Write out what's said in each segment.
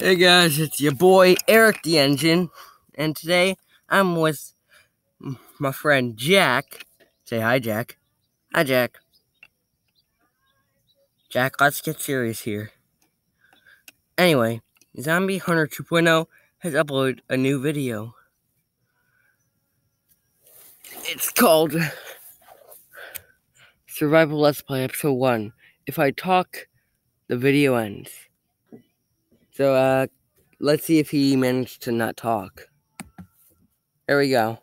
Hey guys, it's your boy Eric the Engine, and today I'm with my friend Jack. Say hi, Jack. Hi, Jack. Jack, let's get serious here. Anyway, Zombie Hunter 2.0 has uploaded a new video. It's called Survival Let's Play Episode 1. If I talk, the video ends. So, uh, let's see if he managed to not talk. There we go.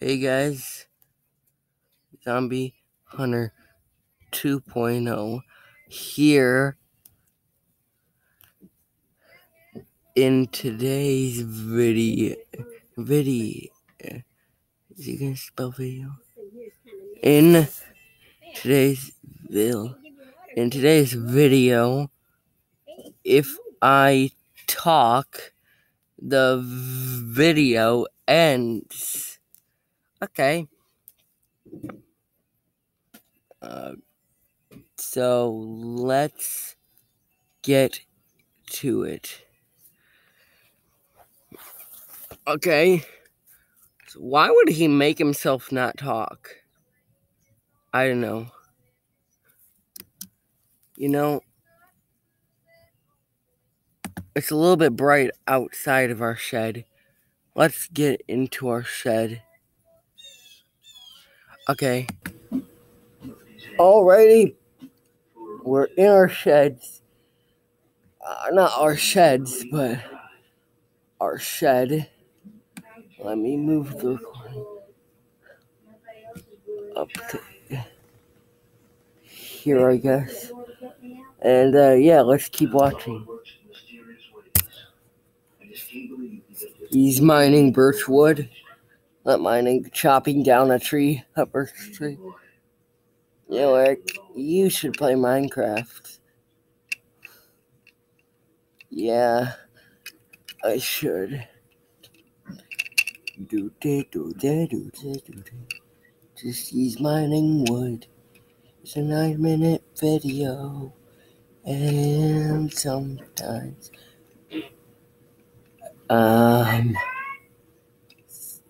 Hey guys, Zombie Hunter 2.0 here in today's video, video, is he gonna spell video? In today's video, in today's video, if I talk, the video ends. Okay. Uh, so let's get to it. Okay. So why would he make himself not talk? I don't know. You know, it's a little bit bright outside of our shed. Let's get into our shed. Okay. Alrighty. We're in our sheds. Uh, not our sheds, but our shed. Let me move the recording up to here, I guess. And uh, yeah, let's keep watching. He's mining birch wood. Not mining, chopping down a tree, a birch tree. You know, Eric, you should play Minecraft. Yeah, I should. Do do do do do do do. Just use mining wood. It's a nine minute video. And sometimes um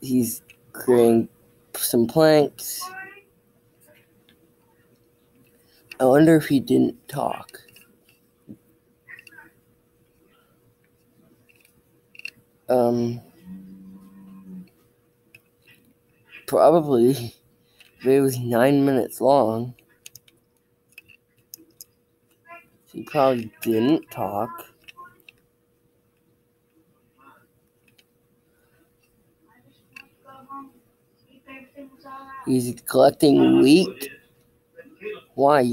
he's creating some planks. I wonder if he didn't talk. Um Probably. It was nine minutes long. He probably didn't talk. He's collecting wheat. Why?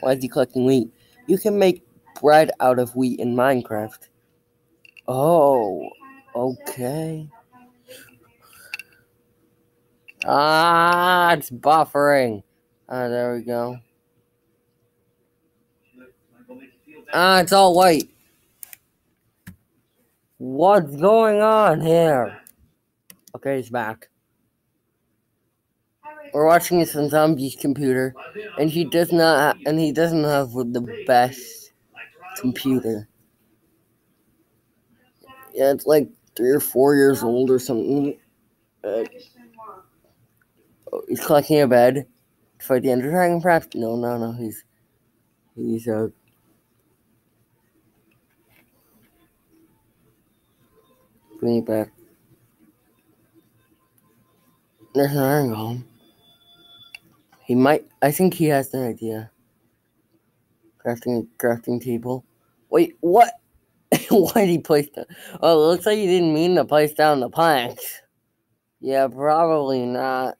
Why is he collecting wheat? You can make bread out of wheat in Minecraft. Oh, okay. Ah, it's buffering. Ah, there we go. Ah, it's all white. What's going on here? Okay, he's back. We're watching this on Zombie's computer, and he does not, and he doesn't have the best computer. Yeah, it's like three or four years old or something. Uh, he's collecting a bed to fight the Ender Dragon, perhaps? No, no, no. He's he's uh bring it back. There's an iron golem. He might. I think he has an idea. Crafting a crafting table. Wait, what? Why did he place that? Oh, looks like he didn't mean to place down the planks. Yeah, probably not.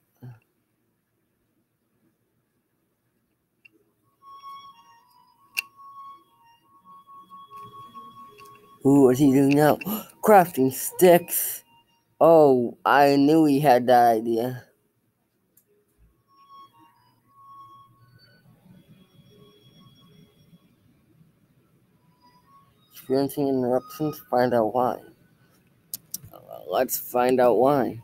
Ooh, what's he doing now? Crafting sticks. Oh, I knew he had that idea. Experiencing interruptions, find out why. Let's find out why.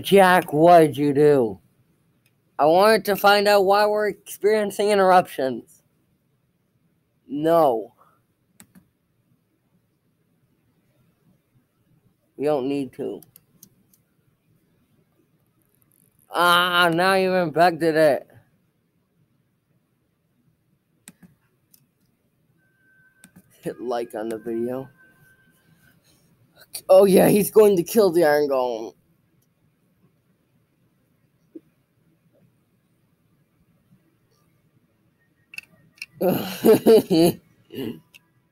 Jack, what did you do? I wanted to find out why we're experiencing interruptions. No. We don't need to. Ah, now you've infected it. Hit like on the video. Oh yeah, he's going to kill the Iron Golem.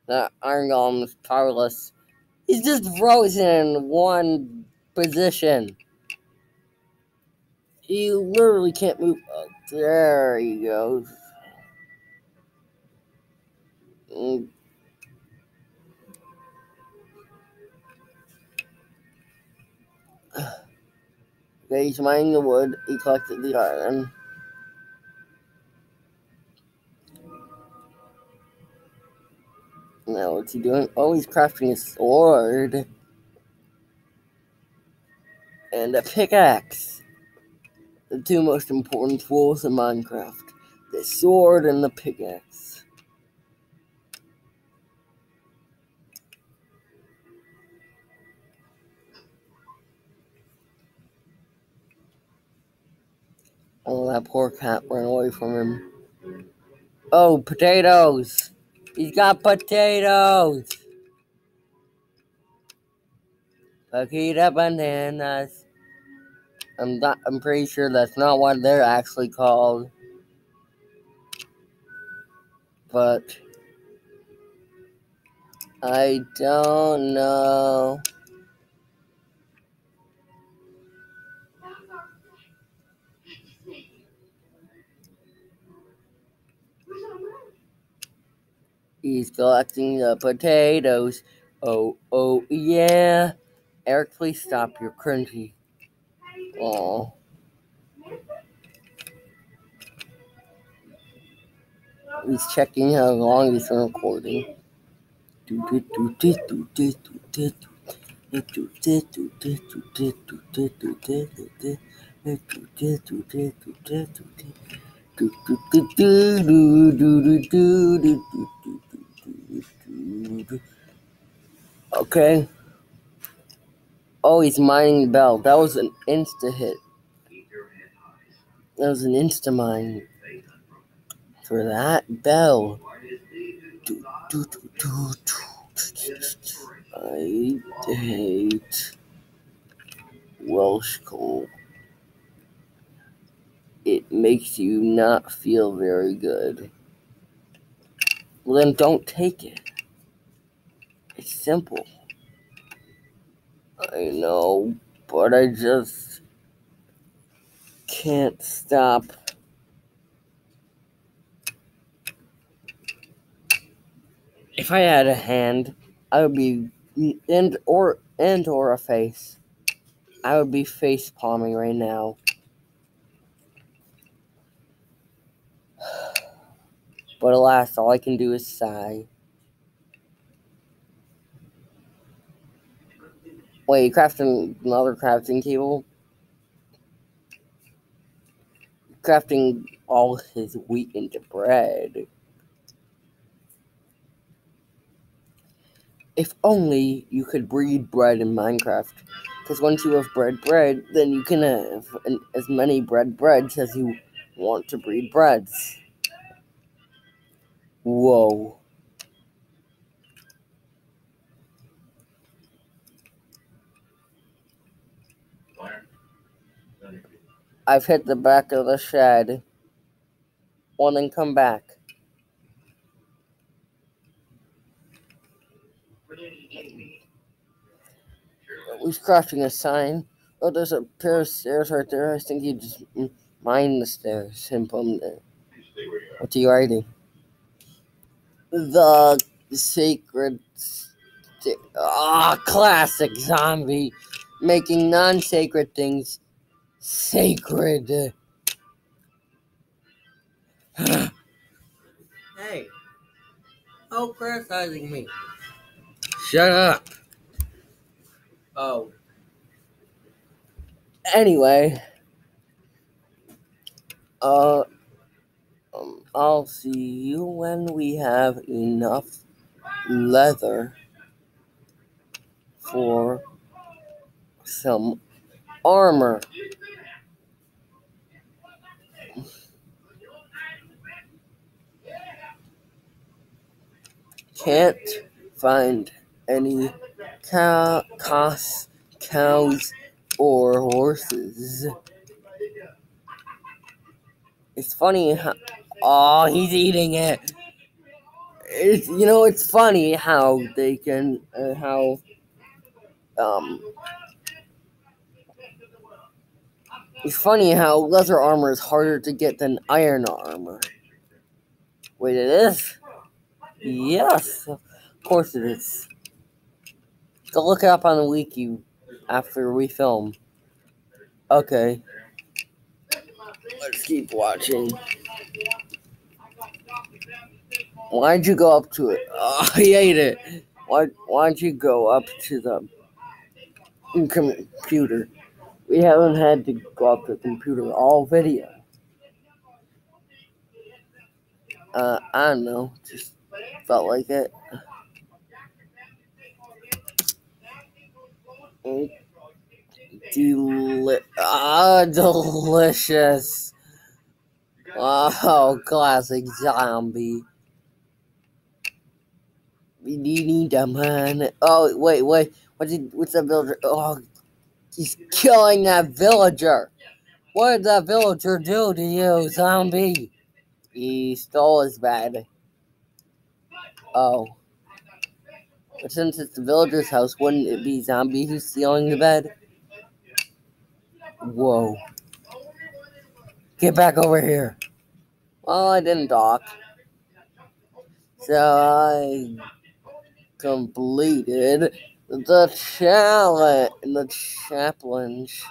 that Iron is powerless. He's just frozen in one position. He literally can't move. Oh, there he goes. Mm. Okay, he's mining the wood. He collected the iron. Now, what's he doing? Oh, he's crafting a sword. And a pickaxe. The two most important tools in Minecraft. The sword and the pickaxe. Oh, that poor cat ran away from him. Oh, potatoes! He's got potatoes. Poquita bananas. I'm not. I'm pretty sure that's not what they're actually called. But I don't know. He's collecting the potatoes. Oh, oh, yeah. Eric, please stop. You're cringy. Oh. He's checking how long he's been recording. Okay. Oh, he's mining the bell. That was an insta hit. That was an insta mine for that bell. I hate Welsh coal. It makes you not feel very good. Well, then don't take it. It's simple. I know, but I just can't stop. If I had a hand, I would be and or and or a face. I would be face palming right now. But alas, all I can do is sigh. Wait, crafting another crafting table? Crafting all his wheat into bread. If only you could breed bread in Minecraft. Because once you have bread bread, then you can have as many bread breads as you want to breed breads. Whoa. I've hit the back of the shed. One and come back. He's crafting a sign. Oh, there's a pair of stairs right there. I think you just mine the stairs and put them there. What are you writing? The sacred. Ah, oh, classic zombie. Making non sacred things sacred. hey. Oh, criticizing me. Shut up. Oh. Anyway. Uh. Um, I'll see you when we have enough leather for some armor. Can't find any cow, cows, cows or horses. It's funny how. Oh, he's eating it. It's you know it's funny how they can uh, how um it's funny how leather armor is harder to get than iron armor. Wait, it is? Yes, of course it is. Go look it up on the wiki after we film. Okay. Let's keep watching. Why'd you go up to it? Oh, he ate it. Why, why'd you go up to the computer? We haven't had to go up the computer all video. Uh, I don't know. Just felt like it. Deli- ah, delicious. Oh, classic zombie. We need a man. Oh, wait, wait. What did, what's that builder? Oh, he's killing that villager. What did that villager do to you, zombie? He stole his bed. Oh. But since it's the villager's house, wouldn't it be zombie who's stealing the bed? Whoa. Get back over here. Well, I didn't talk. So I completed the challenge. The challenge.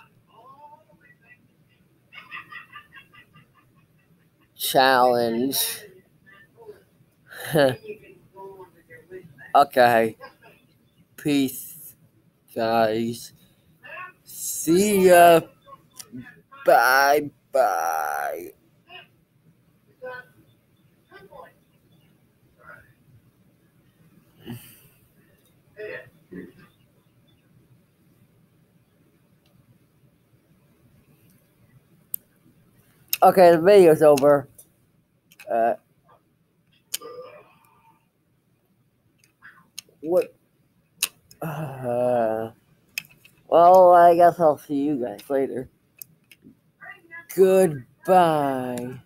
Challenge. okay. Peace, guys. See ya. Bye bye. Okay, the video's over. Uh, what? Uh, well, I guess I'll see you guys later. Goodbye.